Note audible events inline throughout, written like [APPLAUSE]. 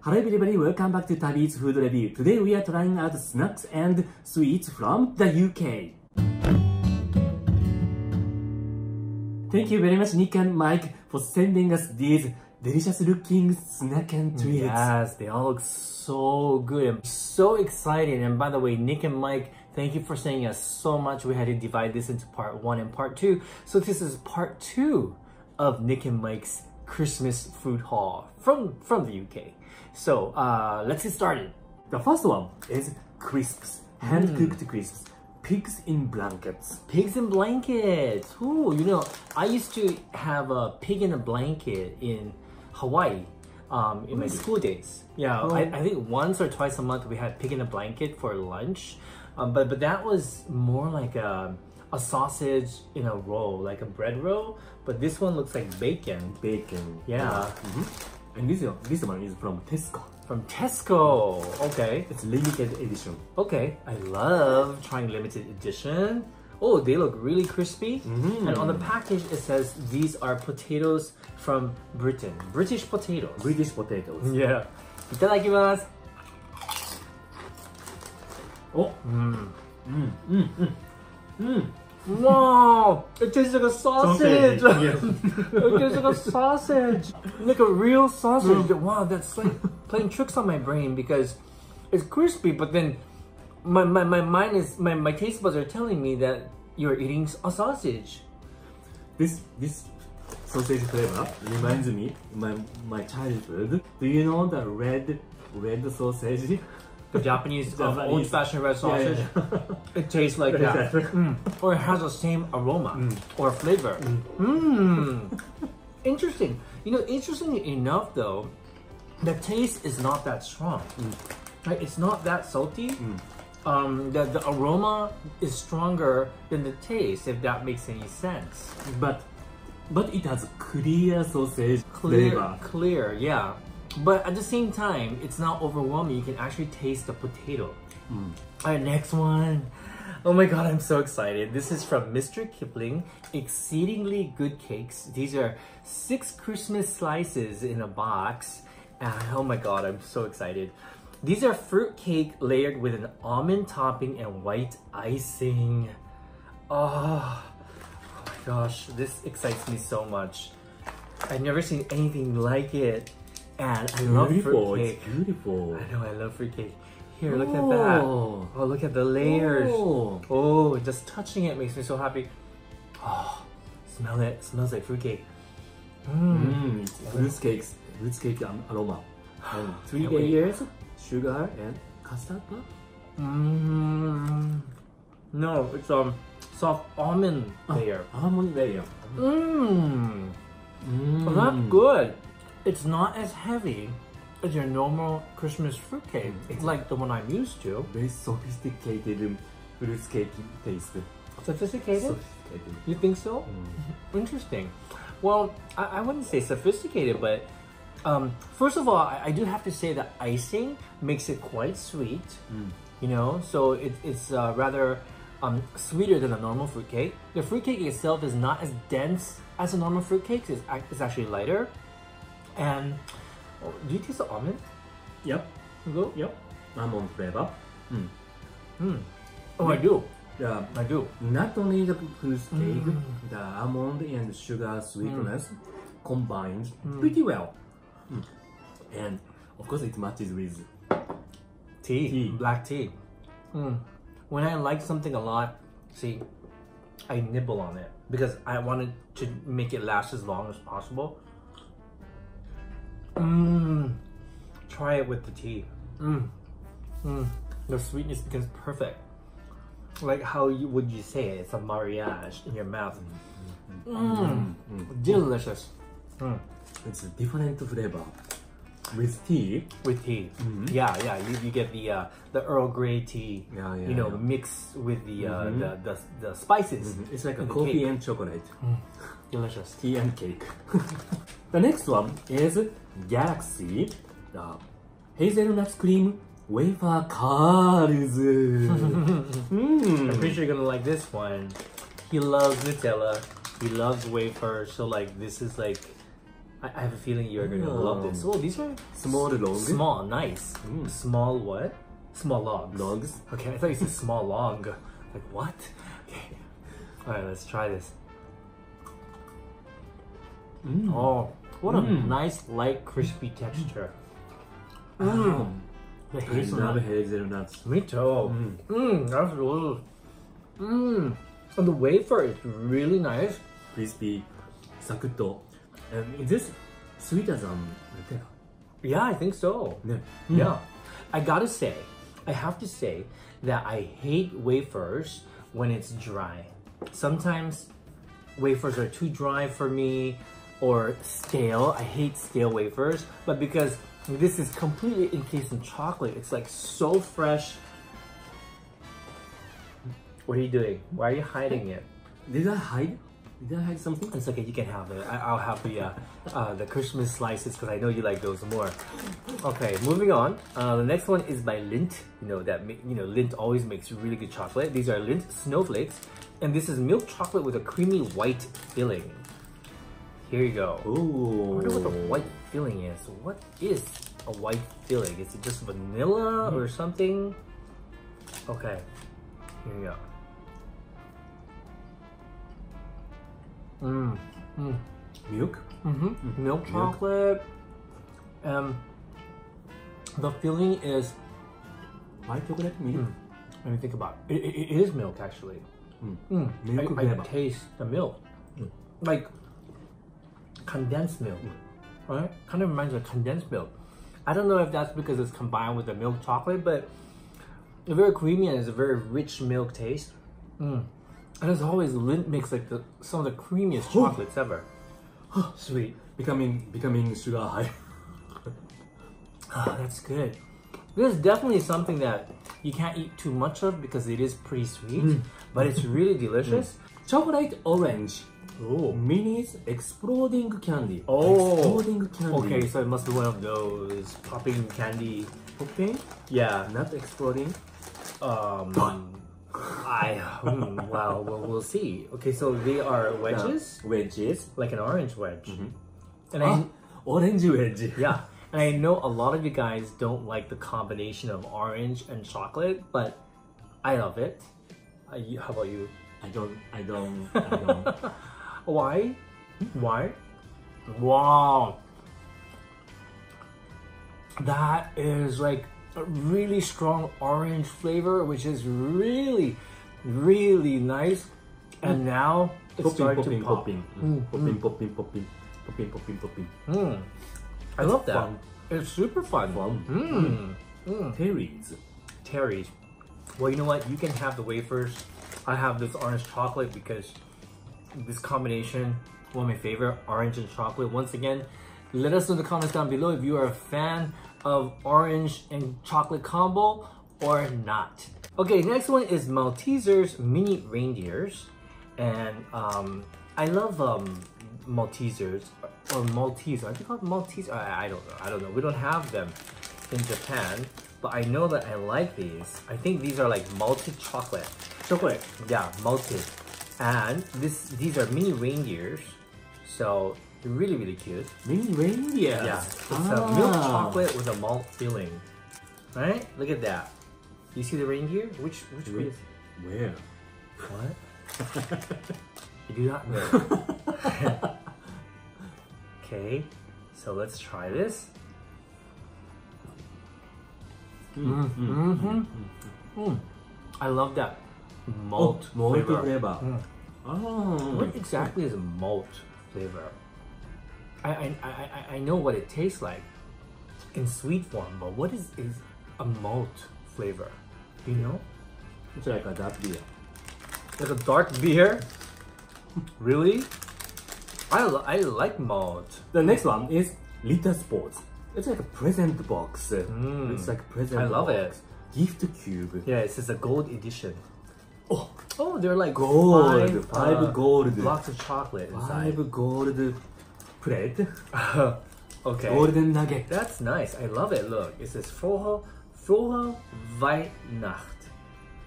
Hello everybody, welcome back to TabiEats Food Review. Today we are trying out snacks and sweets from the UK. Thank you very much Nick and Mike for sending us these delicious looking snack and treats. Yes, they all look so good. I'm so excited. And by the way, Nick and Mike, thank you for sending us so much. We had to divide this into part one and part two. So this is part two of Nick and Mike's Christmas food haul from, from the UK. So uh, let's get started. The first one is crisps, hand-cooked crisps. Pigs in blankets. Pigs in blankets. Ooh, you know, I used to have a pig in a blanket in Hawaii um, in my school days. Yeah, Oh. I, I think once or twice a month we had pig in a blanket for lunch. Um, but but that was more like a, a sausage in a roll, like a bread roll. But this one looks like bacon Bacon. Yeah. Mhm. And this one, this one is from Tesco. from Tesco. Okay, It's limited edition. okay. I love trying limited edition. Oh, they look really crispy. Mhm. And on the package, it says these are potatoes from Britain. British potatoes. British potatoes. Yeah. いただきます。 Oh, Mm. mm, mm, mm, Mm. Wow! It tastes like a sausage! Yes. it tastes like a sausage! Like a real sausage. Wow, that's like playing tricks on my brain because it's crispy, but then my, my, my mind is, my, my taste buds are telling me that you're eating a sausage. This this sausage flavor reminds me my my childhood. Do you know the red red sausage? The Japanese, um, Japanese. old-fashioned red sausage. Yeah, yeah. [LAUGHS] It tastes like [LAUGHS] that. Mm. Or it has the same aroma or flavor. Mm. Interesting. You know, interestingly enough though, the taste is not that strong. Right? It's not that salty. Um, the, the aroma is stronger than the taste, if that makes any sense. but but it has clear sausage Clear, flavor. clear, yeah. But at the same time, it's not overwhelming. You can actually taste the potato. Hmm. All right, next one. Oh my god, I'm so excited. This is from Mr. Kipling, Exceedingly Good Cakes. These are six Christmas slices in a box. And oh my god, I'm so excited. These are fruit cake layered with an almond topping and white icing. Oh, oh my gosh, this excites me so much. I've never seen anything like it. And I love Beautiful, fruit it's beautiful. I know, I love fruitcake. Here, look at that. Oh. Oh, look at the layers. Oh. Oh, just touching it makes me so happy. Oh, smell it. smells like fruitcake. Mmm. Mm, it's fruit cakes, fruit cake um, aroma. And [SIGHS] three layers, sugar and custard. Mmm. No, it's um soft almond layer. Almond layer. Mmm. Mm. Well, that's good. It's not as heavy as your normal Christmas fruitcake. It's like the one I'm used to. Very sophisticated fruit cake taste. Sophisticated? Sophisticated. You think so? [LAUGHS] Interesting. Well, I, I wouldn't say sophisticated, but um, first of all, I, I do have to say that icing makes it quite sweet. You know, so it, it's uh, rather um, sweeter than a normal fruitcake. The fruitcake itself is not as dense as a normal fruitcake. It's, it's actually lighter. And oh, do you taste the almond? Yep, go? yep. Almond flavor. Mm. Mm. Oh, I do. Yeah, I do. not only the fruit cake, Mm. the almond and sugar sweetness combined pretty well. Mm. And of course, it matches with Tea. Tea. Black tea. Mm. When I like something a lot, see, I nibble on it because I wanted to make it last as long as possible. Mmm. Try it with the tea. Mmm. Mmm. The sweetness becomes perfect. Like how you would you say it? It's a mariage in your mouth. Mmm. Delicious. Mm. it's a different flavor. With tea, With tea. Yeah, yeah. You, you get the uh, the Earl Grey tea. Yeah, yeah, You know, yeah. mixed with the, uh, the, the the spices. it's like a And coffee cake. and chocolate. Delicious. Tea and cake. [LAUGHS] the next one is Galaxy, the hazelnut cream wafer curls. [LAUGHS] mm. I'm pretty sure you're gonna like this one. He loves Nutella. He loves wafers. So like this is like I, I have a feeling you're gonna love this. Oh, these are Small long. small, nice. Mm. Small what? Small logs. Logs. Okay, I thought you said small log. Like what? Okay. All right, let's try this. Mm. Oh, what a Mm. nice light crispy texture. Mm. The I hazelnut. love hazelnuts. Me too. Mm. Mmm, that's delicious. Mmm. And the wafer is really nice. Crispy, サクッと。 And is this sweeter than um, Nutella? Yeah, I think so. ね。Yeah. Hmm. I gotta say, I have to say that I hate wafers when it's dry. Sometimes wafers are too dry for me or stale. I hate stale wafers, but because this is completely encased in chocolate, it's like so fresh. What are you doing? Why are you hiding it? Did I hide? Did I hide something? It's okay, you can have it. I, I'll have the uh, uh, the Christmas slices because I know you like those more. Okay, moving on. Uh, the next one is by Lindt. You know that you know Lindt always makes really good chocolate. These are Lindt snowflakes, and this is milk chocolate with a creamy white filling. Here you go. I Oh. wonder what the white filling is. What is a white filling? Is it just vanilla or something? Okay, here you go. Mmm. Mmm. Milk? Mm-hmm. Milk chocolate. Um, the filling is. White chocolate milk? Let me think about it. It, it, it is milk actually. Mm. Mm. Milk I, I flavor. taste the milk, like condensed milk, right? Kind of reminds me of condensed milk. I don't know if that's because it's combined with the milk chocolate, but it's very creamy and it's a very rich milk taste. Mm. And as always, Lindt makes like the some of the creamiest chocolates ever. Sweet. Becoming, becoming sugar high. [LAUGHS] Ah, that's good. This is definitely something that you can't eat too much of because it is pretty sweet, but it's really delicious. Chocolate orange. Oh. Minis exploding candy. Oh. Exploding candy. Okay, so it must be one of those popping candy. Popping? Yeah. Not exploding. Um. I. hmm, wow. Well, we'll see. Okay, so they are wedges, wedges. like an orange wedge, and I. Ah, orange wedge. [LAUGHS] Yeah. And I know a lot of you guys don't like the combination of orange and chocolate, but I love it. Uh, you- how about you? I don't, I don't, [LAUGHS] I don't. Why? Why? Wow. That is like a really strong orange flavor, which is really, really nice. And now it's starting popping, to pop. popping. Mm. Popping, popping, popping. Popping, popping, popping. Mm. I love that. fun. It's super fun. Fun. Mm. Terry's. Terry's. Well, you know what? You can have the wafers. I have this orange chocolate because this combination, one of my favorite, orange and chocolate. Once again, let us know in the comments down below if you are a fan of orange and chocolate combo or not. Okay, next one is Maltesers mini reindeers. And um, I love um, Maltesers or Maltese. Are they called Maltese? I, I don't know. I don't know. We don't have them in Japan, but I know that I like these. I think these are like malted chocolate. Chocolate. Yeah, malted. And this these are mini reindeers. So really, really cute. Mini reindeer. Yeah. It's Ah. a milk chocolate with a malt filling. Right? Look at that. You see the reindeer? Which which is Where? what? [LAUGHS] you do not know. [LAUGHS] okay, so let's try this. Mm, hmm Mm. I love that malt oh, malt flavor. flavor. Mm. Oh. What exactly is malt flavor? I, I, I, know what it tastes like in sweet form, but what is, is a malt flavor? Do you know? It's like a dark beer. Like a dark beer? really? I, I like malt. The next one is Ritter Sports. It's like a present box. Mm. It's like a present I love box. Gift cube. Yeah, it says a gold edition. Oh, Oh, they're like Gold, five, five uh, gold. blocks of chocolate inside. five gold plate. [LAUGHS] okay. Golden nugget. That's nice. I love it. Look, it says Frohe, Frohe Weihnacht.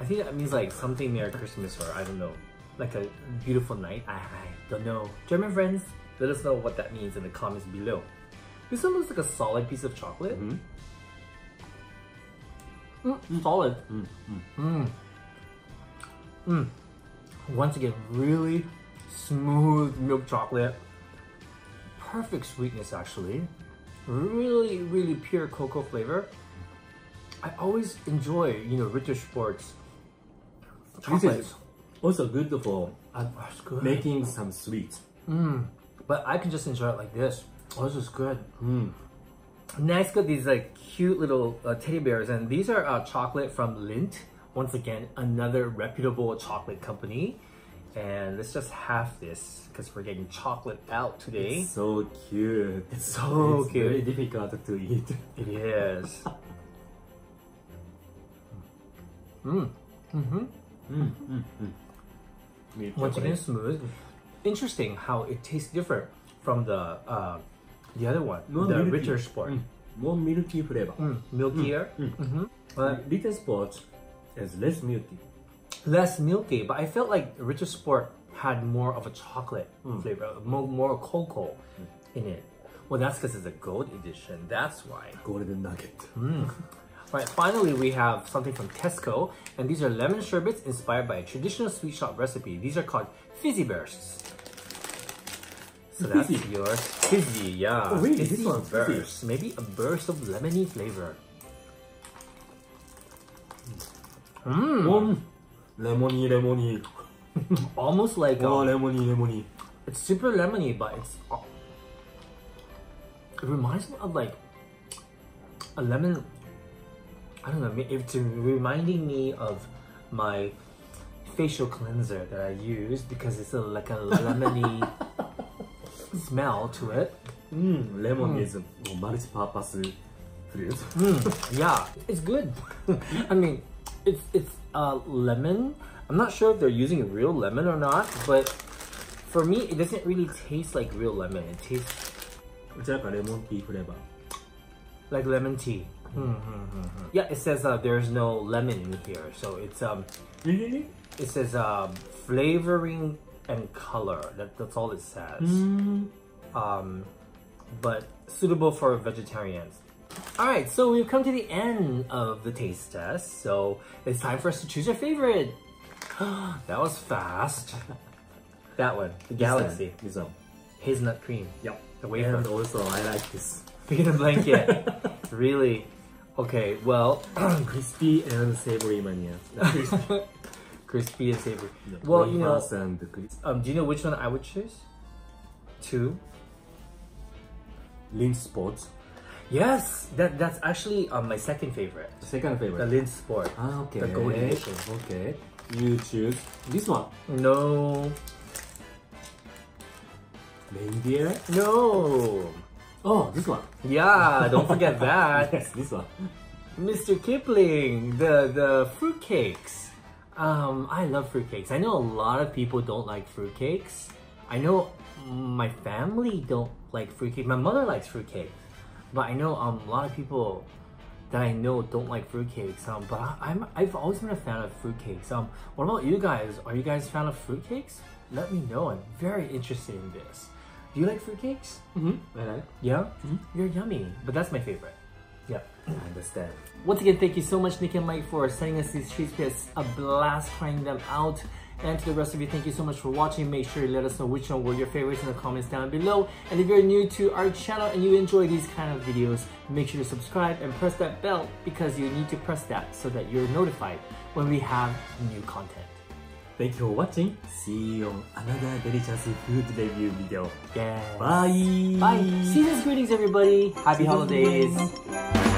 I think that means like something near Christmas or I don't know, like a beautiful night. I, I don't know. German friends, Let us know what that means in the comments below. This one looks like a solid piece of chocolate. Mhm. Mm, solid. Mm, Mm. Mm. Once again, really smooth milk chocolate. Perfect sweetness, actually. Really, really pure cocoa flavor. I always enjoy, you know, Ritter Sports This is also good for That's good. making some sweets. Mm. But I can just enjoy it like this. Oh, this is good. Mm. Next, got these like cute little uh, teddy bears, and these are uh, chocolate from Lindt. Once again, another reputable chocolate company. And let's just have this because we're getting chocolate out today. It's so cute. It's so [LAUGHS] it's cute. very difficult to eat. It is. [LAUGHS] Mm. Mm-hmm. Mm, mm, mm. Once again, smooth. Interesting how it tastes different from the uh, the other one, More the milky. Ritter Sport. Mm. More milky flavor. Mm, milkier. Mm. Mm-hmm. But Ritter Sport is less milky. Less milky, but I felt like Ritter Sport had more of a chocolate hmm. flavor, more, more cocoa hmm. in it. Well, that's because it's a gold edition. That's why. Golden nugget. Hmm. All right, finally, we have something from Tesco, and these are lemon sherbets inspired by a traditional sweet shop recipe. These are called fizzy bursts. So that's Fizzy? yours. Fizzy, yeah. Oh, really? Fizzy This one's fizzy. Maybe a burst of lemony flavor. Mmm. Mm. Lemony, lemony. [LAUGHS] Almost like Oh, um, lemony, lemony. It's super lemony, but it's uh, it reminds me of like a lemon. I don't know. It's reminding me of my facial cleanser that I use because it's a, like a lemony [LAUGHS] smell to it. Mm, lemon is a multi-purpose fruit. Mm, yeah, it's good. [LAUGHS] I mean, it's it's uh, lemon. I'm not sure if they're using real lemon or not, but for me, it doesn't really taste like real lemon. It tastes like lemon tea flavor, like lemon tea. Mm -hmm. Yeah, it says uh, there's no lemon in here, so it's um. It says uh, flavoring and color. That, that's all it says. Mm. Um, but suitable for vegetarians. All right, so we've come to the end of the taste test. So it's time for us to choose our favorite. [GASPS] that was fast. [LAUGHS] that one, the Galaxy, This one. hazelnut cream, Yep. the wafer. And also I like this. [LAUGHS] Peanut blanket. [LAUGHS] really? Okay, well, [CLEARS THROAT] Crispy and savory mania. Crispy. crispy and savory. Well, you know, Wafers and crisp. um, do you know which one I would choose? Two. Lint Sports. Yes, that that's actually um, my second favorite. Second favorite. The. Lindt Sport. Ah, okay. The gold edition. Okay. You choose this one. No, Reindeer. no. Oh, this one. Yeah, don't [LAUGHS] forget that. Yes, this one. Mr. Kipling, the the fruitcakes. Um, I love fruitcakes. I know a lot of people don't like fruitcakes. I know my family don't like fruitcake. My mother likes fruitcake, but I know um, a lot of people that I know don't like fruitcakes. Um, but I, I'm I've always been a fan of fruitcakes. Um, what about you guys? Are you guys a fan of fruitcakes? Let me know. I'm very interested in this. Do you like fruitcakes? Mm-hmm. I like. Yeah, you're yummy. But that's my favorite. Yeah. I understand. Once again, thank you so much, Nick and Mike, for sending us these treats. It's a blast trying them out. And to the rest of you, thank you so much for watching. Make sure you let us know which one were your favorites in the comments down below. And if you're new to our channel and you enjoy these kind of videos, make sure to subscribe and press that bell because you need to press that so that you're notified when we have new content. Thank you for watching. See you on another delicious food review video. Yeah. Bye. Bye. Season's greetings, everybody. Happy holidays.